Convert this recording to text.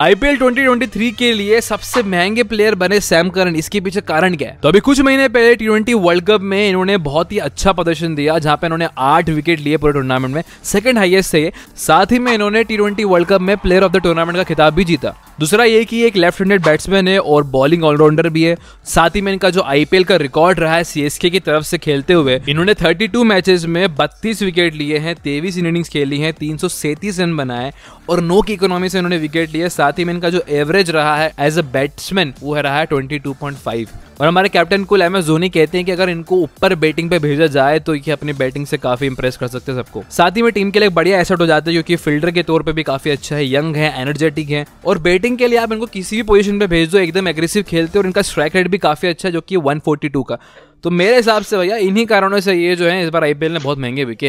IPL 2023 के लिए सबसे महँगे प्लेयर बने सैम करन इसके पीछे कारण क्या है? तो अभी कुछ महीने पहले टी वर्ल्ड कप में इन्होंने बहुत ही अच्छा प्रदर्शन दिया, जहाँ पे इन्होंने आठ विकेट लिए पूरे टूर्नामेंट में। सेकंड हाईएस्ट से, साथ ही में इन्होंने टी वर्ल्ड कप में प्लेयर ऑफ़ द टूर्नामेंट का खिताब भी जीता। दूसरा ये कि एक लेफ़्ट हैंडेड बैट्समैन है और बॉलिंग ऑलराउंडर भी है। साथ ही में इनका जो आईपीएल का रिकॉर्ड रहा है सीएसके की तरफ़ से खेलते हुए, इन्होंने 32 मैचेस में 32 विकेट लिए हैं, तेईस इनिंग्स खेली हैं, तीन सौ सैंतीस रन बनाए और नो की इकोनॉमी से इन्होंने विकेट लिए साथ ही में इनका जो एवरेज रहा है एज अ बैट्समैन वो है रहा है ट्वेंटी और हमारे कैप्टन कुल एम एस धोनी कहते हैं कि अगर इनको ऊपर बैटिंग पे भेजा जाए तो ये अपनी बैटिंग से काफ़ी इंप्रेस कर सकते हैं सबको। साथ ही में टीम के लिए बढ़िया एसेट हो जाता है क्योंकि फील्डर के तौर पे भी काफ़ी अच्छा है यंग है एनर्जेटिक है। और बैटिंग के लिए आप इनको किसी भी पोजीशन पे भेज दो, एकदम एग्रेसिव खेलते और इनका स्ट्राइक रेट भी काफ़ी अच्छा है, जो कि वन का। तो मेरे हिसाब से भैया, इन्हीं कारणों से ये जो है, इस बार आईपीएल ने बहुत महँगे बिके